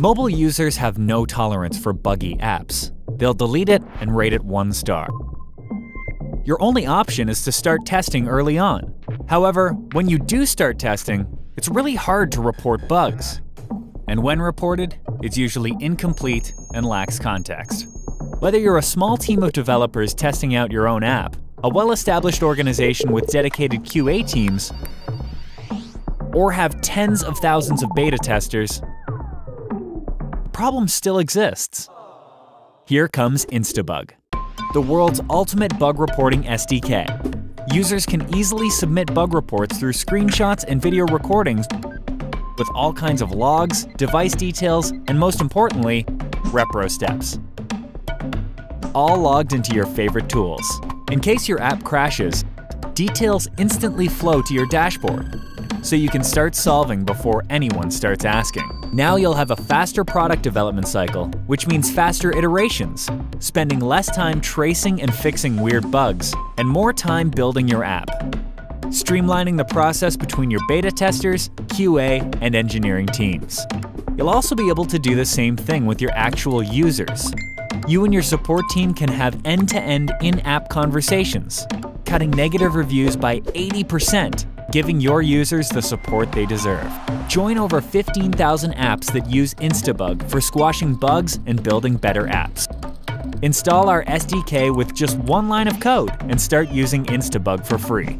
Mobile users have no tolerance for buggy apps. They'll delete it and rate it one star. Your only option is to start testing early on. However, when you do start testing, it's really hard to report bugs. And when reported, it's usually incomplete and lacks context. Whether you're a small team of developers testing out your own app, a well-established organization with dedicated QA teams, or have tens of thousands of beta testers, problem still exists. Here comes Instabug, the world's ultimate bug reporting SDK. Users can easily submit bug reports through screenshots and video recordings with all kinds of logs, device details, and most importantly, repro steps. All logged into your favorite tools. In case your app crashes, details instantly flow to your dashboard, so you can start solving before anyone starts asking. Now you'll have a faster product development cycle, which means faster iterations, spending less time tracing and fixing weird bugs, and more time building your app. Streamlining the process between your beta testers, QA, and engineering teams. You'll also be able to do the same thing with your actual users. You and your support team can have end-to-end in-app conversations, cutting negative reviews by 80% giving your users the support they deserve. Join over 15,000 apps that use Instabug for squashing bugs and building better apps. Install our SDK with just one line of code and start using Instabug for free.